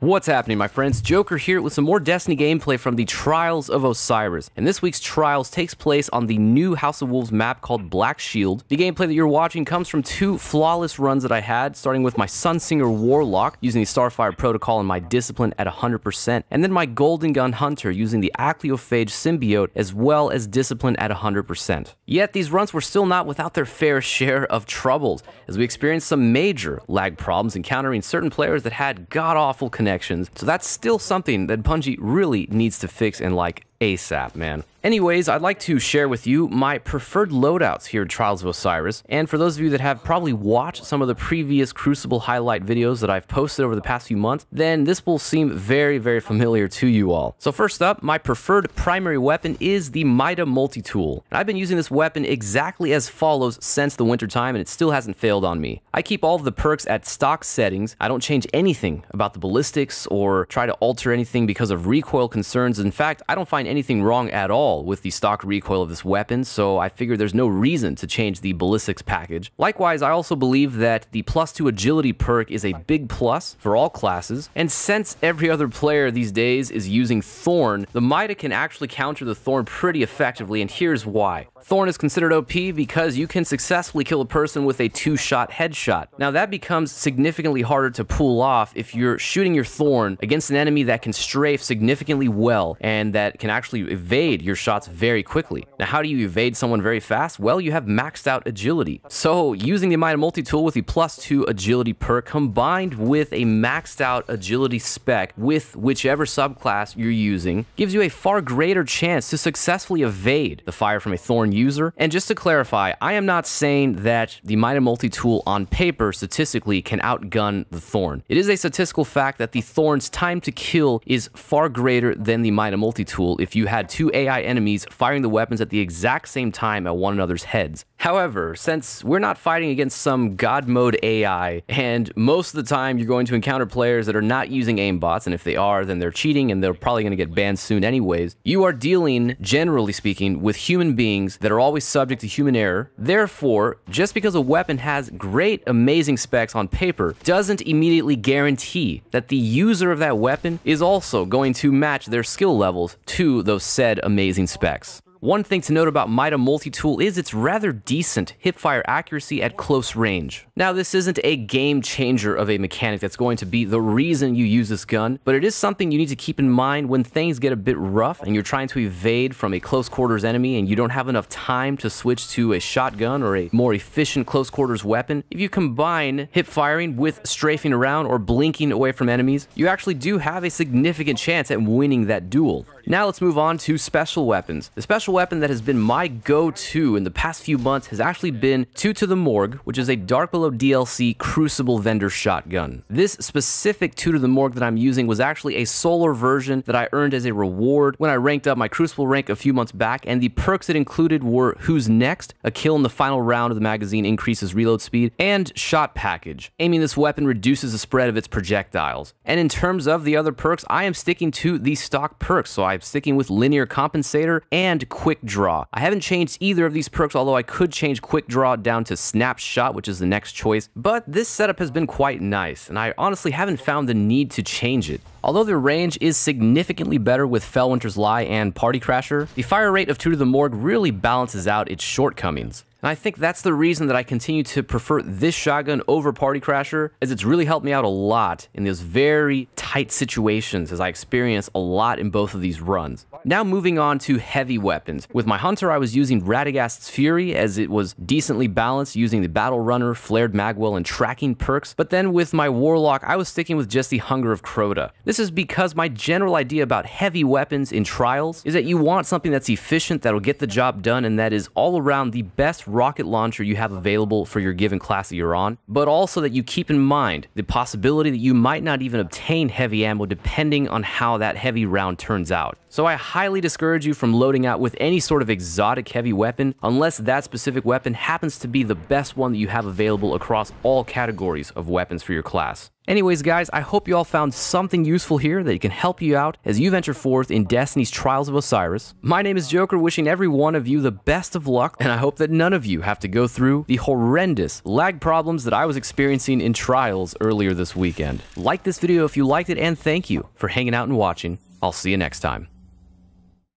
What's happening, my friends? Joker here with some more Destiny gameplay from the Trials of Osiris. And this week's Trials takes place on the new House of Wolves map called Black Shield. The gameplay that you're watching comes from two flawless runs that I had, starting with my Sunsinger Warlock, using the Starfire Protocol and my Discipline at 100%, and then my Golden Gun Hunter, using the Achlyophage Symbiote, as well as Discipline at 100%. Yet, these runs were still not without their fair share of troubles, as we experienced some major lag problems encountering certain players that had god-awful connections connections. So that's still something that Bungie really needs to fix and like ASAP, man. Anyways, I'd like to share with you my preferred loadouts here at Trials of Osiris, and for those of you that have probably watched some of the previous Crucible highlight videos that I've posted over the past few months, then this will seem very, very familiar to you all. So first up, my preferred primary weapon is the Mida Multi-Tool. I've been using this weapon exactly as follows since the wintertime, and it still hasn't failed on me. I keep all of the perks at stock settings, I don't change anything about the ballistics or try to alter anything because of recoil concerns. In fact, I don't find anything wrong at all with the stock recoil of this weapon, so I figure there's no reason to change the ballistics package. Likewise, I also believe that the plus 2 agility perk is a big plus for all classes, and since every other player these days is using Thorn, the Mida can actually counter the Thorn pretty effectively, and here's why. Thorn is considered OP because you can successfully kill a person with a two-shot headshot. Now that becomes significantly harder to pull off if you're shooting your Thorn against an enemy that can strafe significantly well and that can actually evade your shots very quickly. Now how do you evade someone very fast? Well, you have maxed out agility. So using the Mida multi-tool with the plus 2 agility perk combined with a maxed out agility spec with whichever subclass you're using gives you a far greater chance to successfully evade the fire from a Thorn user. And just to clarify, I am not saying that the Mida multi-tool on paper statistically can outgun the Thorn. It is a statistical fact that the Thorn's time to kill is far greater than the Mida multi-tool if you had two AI enemies firing the weapons at the exact same time at one another's heads. However, since we're not fighting against some god mode AI, and most of the time you're going to encounter players that are not using aimbots, and if they are, then they're cheating and they're probably going to get banned soon anyways, you are dealing, generally speaking, with human beings that are always subject to human error. Therefore, just because a weapon has great, amazing specs on paper doesn't immediately guarantee that the user of that weapon is also going to match their skill levels to those said amazing specs. One thing to note about Mida Multi-Tool is its rather decent hipfire accuracy at close range. Now, this isn't a game changer of a mechanic that's going to be the reason you use this gun, but it is something you need to keep in mind when things get a bit rough and you're trying to evade from a close quarters enemy and you don't have enough time to switch to a shotgun or a more efficient close quarters weapon. If you combine hip firing with strafing around or blinking away from enemies, you actually do have a significant chance at winning that duel. Now let's move on to special weapons. The special weapon that has been my go-to in the past few months has actually been Two to the Morgue, which is a Dark Below DLC Crucible Vendor Shotgun. This specific Two to the Morgue that I'm using was actually a solar version that I earned as a reward when I ranked up my Crucible rank a few months back, and the perks it included were Who's Next, a kill in the final round of the magazine increases reload speed, and Shot Package. Aiming this weapon reduces the spread of its projectiles. And in terms of the other perks, I am sticking to the stock perks, so I'm sticking with Linear Compensator and Quick Draw. I haven't changed either of these perks, although I could change Quick Draw down to Snapshot, which is the next choice, but this setup has been quite nice, and I honestly haven't found the need to change it. Although their range is significantly better with Felwinter's Lie and Party Crasher, the fire rate of Two to the Morgue really balances out its shortcomings. And I think that's the reason that I continue to prefer this shotgun over Party Crasher, as it's really helped me out a lot in those very tight situations as I experience a lot in both of these runs. Now moving on to heavy weapons. With my Hunter, I was using Radegast's Fury as it was decently balanced using the Battle Runner, Flared Magwell, and Tracking perks, but then with my Warlock, I was sticking with just the Hunger of Crota. This is because my general idea about heavy weapons in Trials is that you want something that's efficient, that'll get the job done, and that is all around the best rocket launcher you have available for your given class that you're on, but also that you keep in mind the possibility that you might not even obtain heavy ammo depending on how that heavy round turns out. So I highly discourage you from loading out with any sort of exotic heavy weapon unless that specific weapon happens to be the best one that you have available across all categories of weapons for your class. Anyways, guys, I hope you all found something useful here that can help you out as you venture forth in Destiny's Trials of Osiris. My name is Joker, wishing every one of you the best of luck, and I hope that none of you have to go through the horrendous lag problems that I was experiencing in Trials earlier this weekend. Like this video if you liked it, and thank you for hanging out and watching. I'll see you next time.